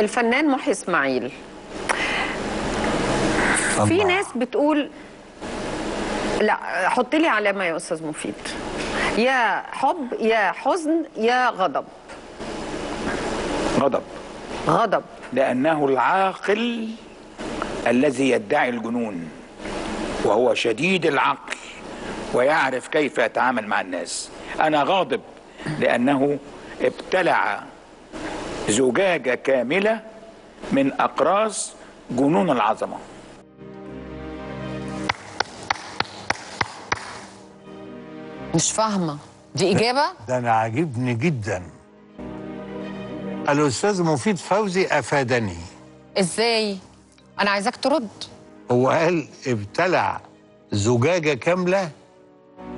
الفنان محي اسماعيل. في. ناس بتقول لا حط لي علامة يا أستاذ مفيد. يا حب يا حزن يا غضب. غضب. غضب. لأنه العاقل الذي يدعي الجنون وهو شديد العقل ويعرف كيف يتعامل مع الناس. أنا غاضب لأنه ابتلع زجاجة كاملة من أقراص جنون العظمة. مش فاهمة. دي إجابة؟ ده أنا عاجبني جدا. الأستاذ مفيد فوزي أفادني. إزاي؟ أنا عايزاك ترد. هو قال ابتلع زجاجة كاملة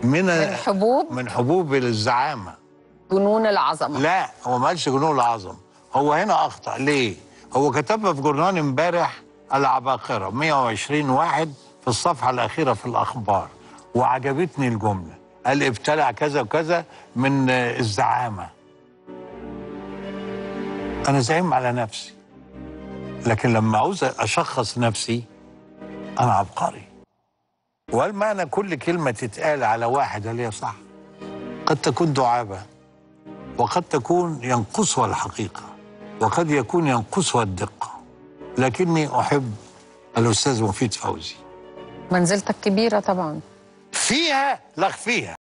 من من حبوب؟ من حبوب الزعامة. جنون العظمة. لا هو ما قالش جنون العظم هو هنا اخطا ليه؟ هو كتبها في جورنال امبارح العباقرة 120 واحد في الصفحة الأخيرة في الأخبار وعجبتني الجملة. قال ابتلع كذا وكذا من الزعامة. أنا زعيم على نفسي لكن لما عاوز أشخص نفسي أنا عبقري. وهل معنى كل كلمة تتقال على واحد هل هي صح؟ قد تكون دعابة وقد تكون ينقصها الحقيقة. وقد يكون ينقصها الدقة. لكني أحب الأستاذ مفيد فوزي. منزلتك كبيرة طبعا. فيها لا أخفيها